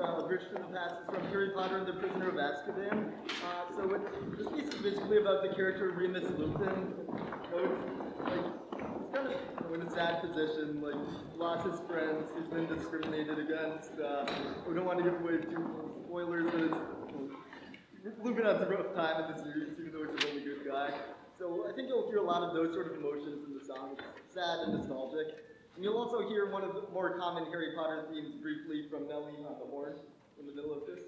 uh, to the Past is from Harry Potter and the Prisoner of Azkaban. Uh, so it, this piece is basically about the character Remus Lupin. So it's, like, kind of in a sad position, like, lost his friends, he's been discriminated against. Uh, we don't want to give away too spoilers, but it's, Lupin has a rough time in the series, even though he's a really good guy. So I think you'll hear a lot of those sort of emotions in the song. It's sad and nostalgic. And you'll also hear one of the more common Harry Potter themes briefly from Nellie on the horn in the middle of this.